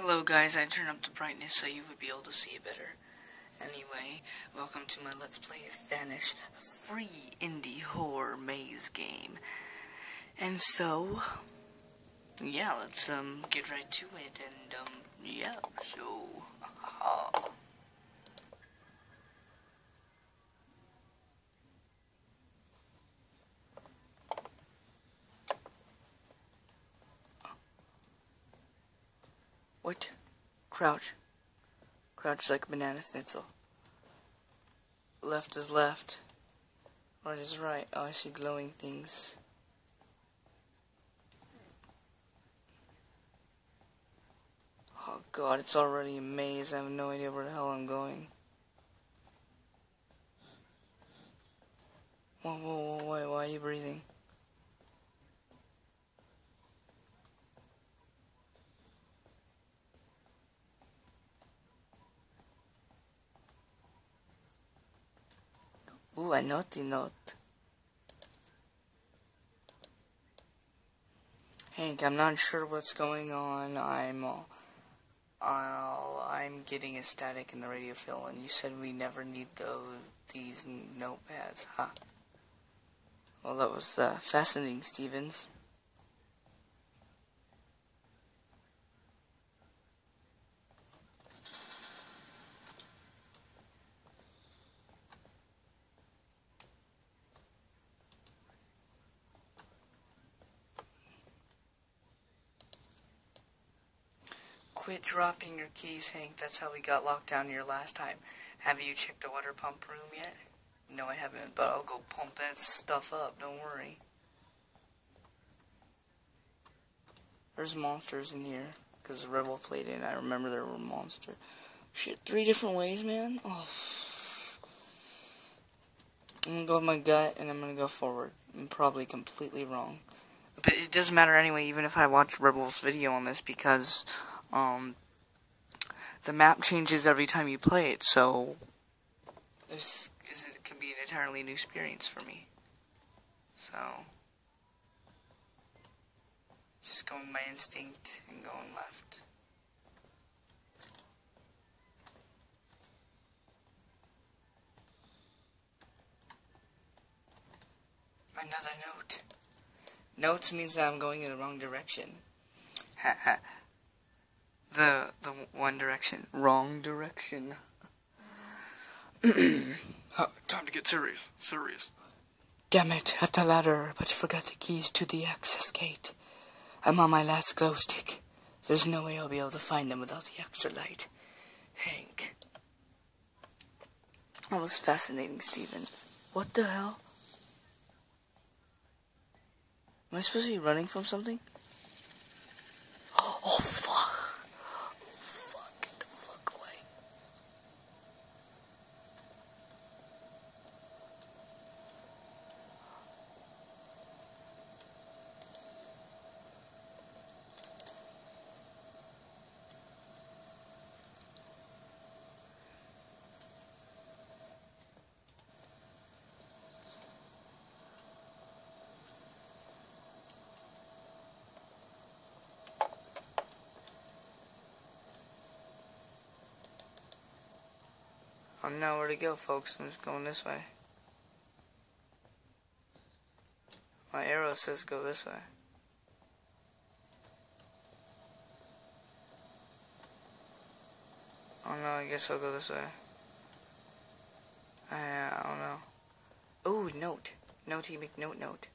Hello guys, I turned up the brightness so you would be able to see it better. Anyway, welcome to my Let's Play Vanish, a free indie horror maze game. And so, yeah, let's um get right to it and um yeah, so haha. What? Crouch. Crouch like a banana schnitzel. Left is left. Right is right. Oh, I see glowing things. Oh god, it's already a maze. I have no idea where the hell I'm going. Whoa, whoa, whoa, why are you breathing? Ooh, a naughty note. Hank, I'm not sure what's going on. I'm, uh, I'm getting a static in the radio field, and you said we never need those these notepads, huh? Well, that was uh, fascinating, Stevens. Quit dropping your keys, Hank. That's how we got locked down here last time. Have you checked the water pump room yet? No, I haven't, but I'll go pump that stuff up. Don't worry. There's monsters in here. Because Rebel played in. I remember there were monsters. Shit, three different ways, man? Oh. I'm gonna go with my gut, and I'm gonna go forward. I'm probably completely wrong. But it doesn't matter anyway, even if I watch Rebel's video on this, because um, the map changes every time you play it, so this is it can be an entirely new experience for me. So just going by instinct and going left. Another note. Notes means that I'm going in the wrong direction. The the one direction, wrong direction. Time to get serious. Serious. Damn it, at the ladder, but forgot the keys to the access gate. I'm on my last glow stick. There's no way I'll be able to find them without the extra light. Hank. That was fascinating, Stevens. What the hell? Am I supposed to be running from something? Oh, fuck. Oh, fuck. Get the fuck away. I don't know where to go, folks. I'm just going this way. My arrow says go this way. Oh no, I guess I'll go this way. I, uh, I don't know. Oh, note. Note, make note, note.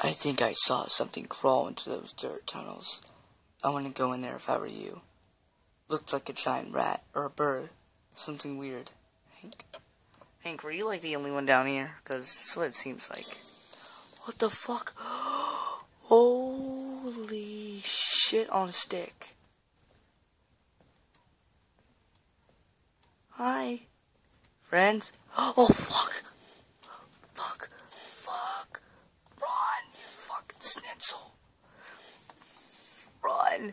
I think I saw something crawl into those dirt tunnels. I to go in there if I were you. Looked like a giant rat or a bird. Something weird. Hank? Hank, were you like the only one down here? Because that's what it seems like. What the fuck? Holy shit on a stick. Hi. Friends? Oh, fuck. Fuck. Fuck. Run, you fucking schnitzel. Run.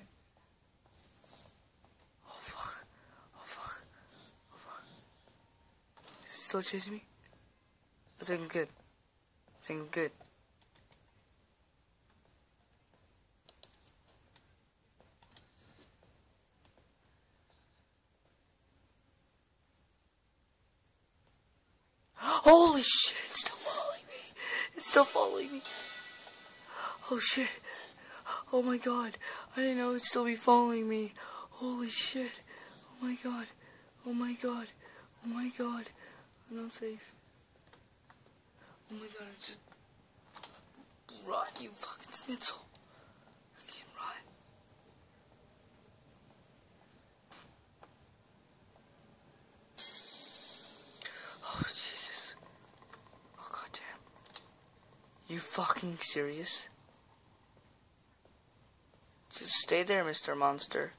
still chasing me? I think I'm good. I think I'm good. Holy shit, it's still following me. It's still following me. Oh shit. Oh my god. I didn't know it'd still be following me. Holy shit. Oh my god. Oh my god. Oh my god. Not safe. Oh my god, it's a... Run, you fucking schnitzel. I can't run. Oh, Jesus. Oh, goddamn. You fucking serious? Just stay there, Mr. Monster.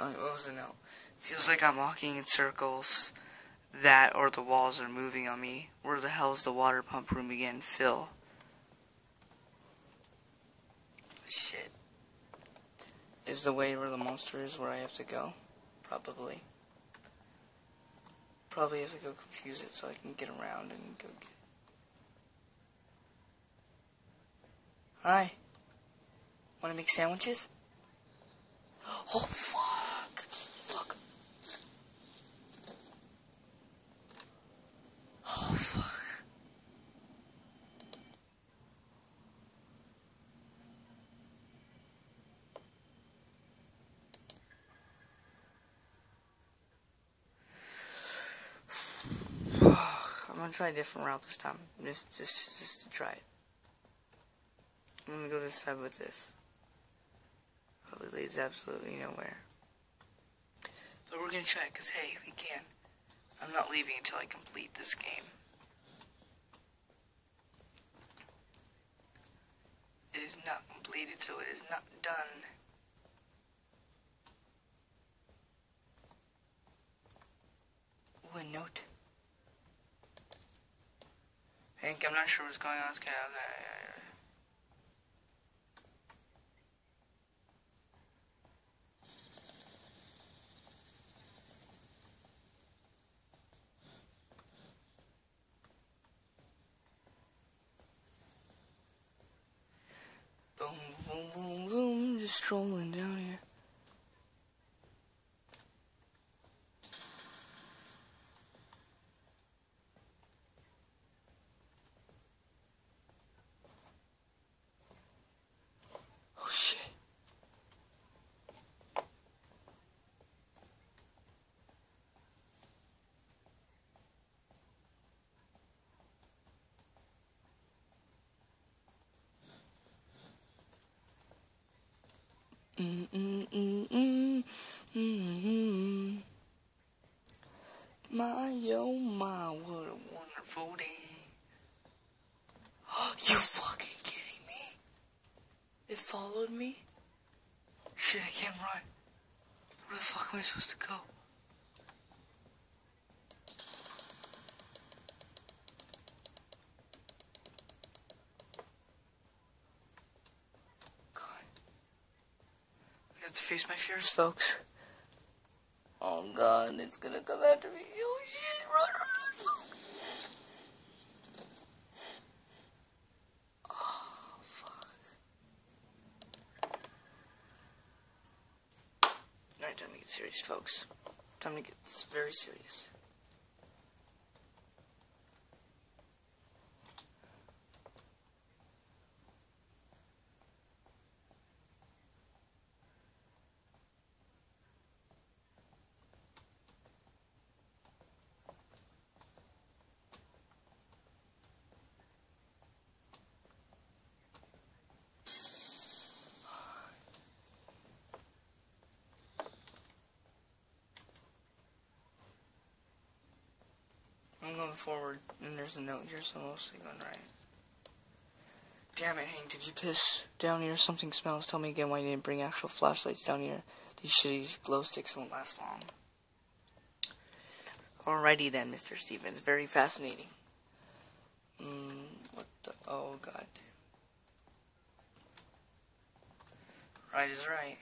Oh, what was it now? Feels like I'm walking in circles. That or the walls are moving on me. Where the hell is the water pump room again? Phil. Shit. Is the way where the monster is where I have to go? Probably. Probably have to go confuse it so I can get around and go get Hi. Wanna make sandwiches? Oh, fuck. Fuck. Oh, fuck. I'm gonna try a different route this time. Just, just, just to try it. I'm gonna go this side with this. Leads absolutely nowhere. But we're gonna try it, because hey, we can. I'm not leaving until I complete this game. It is not completed, so it is not done. Ooh, a note. Hank, I'm not sure what's going on. It's kind of, boom, just strolling down here. Oh shit. Mm, mm, mm, mm, mm, mm. My oh my, what a wonderful day. you fucking kidding me? It followed me? Shit, I can't run. Where the fuck am I supposed to go? God. I fears, folks. Oh god, it's gonna come after me. Oh shit, run, run, run, folks. Oh, fuck. Alright, time to get serious, folks. Time to get very serious. I'm going forward, and there's a note here, so I'm mostly going right. Damn it, Hank, did you piss down here? Something smells. Tell me again why you didn't bring actual flashlights down here. These shitty glow sticks won't last long. Alrighty then, Mr. Stevens. Very fascinating. Mm, what the? Oh, god. Right is right.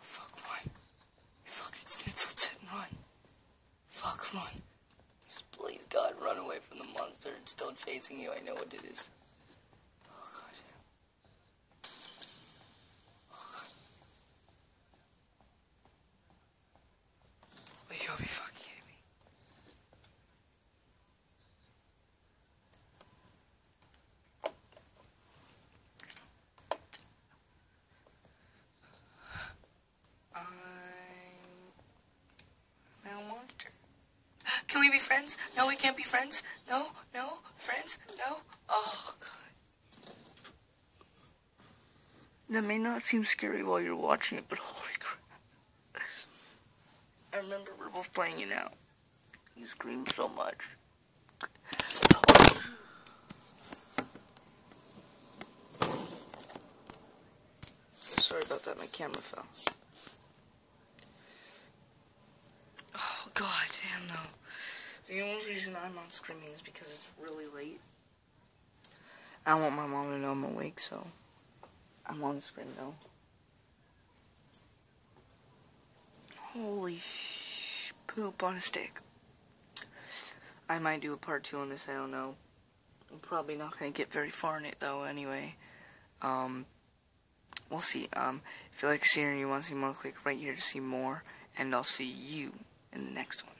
Fuck, run. Fucking Snitzelton, run. Fuck, run. Just please, God, run away from the monster. It's still chasing you. I know what it is. Oh, God. Oh, God. Oh, you gotta be fucking kidding me. I'm now a monster. Can we be friends? No, we can't be friends. No, no, friends, no. Oh god. That may not seem scary while you're watching it, but holy crap. I remember we're both playing it out. You screamed so much. Sorry about that, my camera fell. Oh god damn no. The only reason I'm not screaming is because it's really late. I want my mom to know I'm awake, so I'm on the screen though. Holy sh poop on a stick. I might do a part two on this, I don't know. I'm probably not gonna get very far in it though anyway. Um we'll see. Um if you like seeing you want to see more, click right here to see more, and I'll see you in the next one.